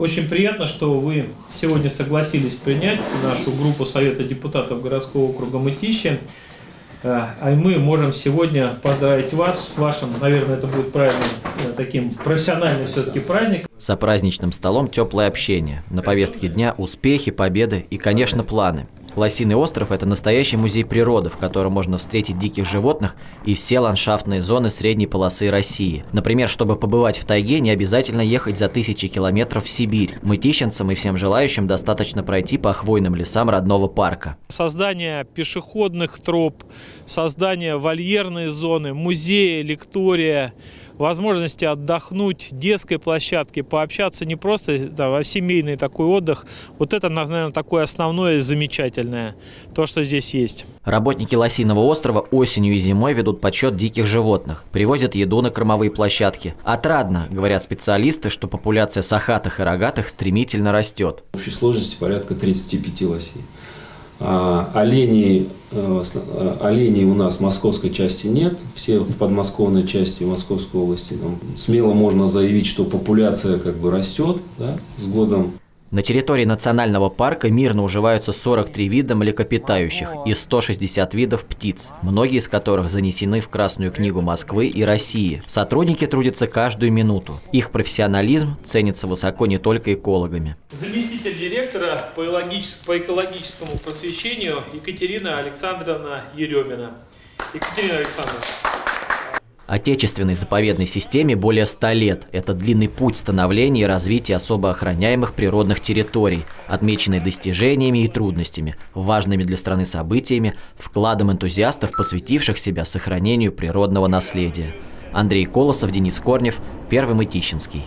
Очень приятно, что вы сегодня согласились принять нашу группу Совета депутатов городского округа Мытищи. Э, а мы можем сегодня поздравить вас с вашим, наверное, это будет правильным э, таким профессиональным все-таки праздник. За праздничным столом теплое общение. На повестке дня успехи, победы и, конечно, планы – Лосиный остров – это настоящий музей природы, в котором можно встретить диких животных и все ландшафтные зоны средней полосы России. Например, чтобы побывать в тайге, не обязательно ехать за тысячи километров в Сибирь. Мытищенцам и всем желающим достаточно пройти по хвойным лесам родного парка. Создание пешеходных троп, создание вольерной зоны, музея, лектория – возможности отдохнуть, детской площадке, пообщаться не просто, да, а семейный такой отдых. Вот это, наверное, такое основное и замечательное, то, что здесь есть. Работники Лосиного острова осенью и зимой ведут подсчет диких животных, привозят еду на кормовые площадки. Отрадно, говорят специалисты, что популяция сахатых и рогатых стремительно растет. В общей сложности порядка 35 лосей. А, оленей, э, э, оленей у нас в московской части нет, все в подмосковной части Московской области. Смело можно заявить, что популяция как бы растет да, с годом. На территории национального парка мирно уживаются 43 вида млекопитающих и 160 видов птиц, многие из которых занесены в Красную книгу Москвы и России. Сотрудники трудятся каждую минуту. Их профессионализм ценится высоко не только экологами. Заместитель директора по, по экологическому просвещению Екатерина Александровна Еремина. Екатерина Александровна. Отечественной заповедной системе более 100 лет. Это длинный путь становления и развития особо охраняемых природных территорий, отмеченный достижениями и трудностями, важными для страны событиями, вкладом энтузиастов, посвятивших себя сохранению природного наследия. Андрей Колосов, Денис Корнев, Первый Мытищинский.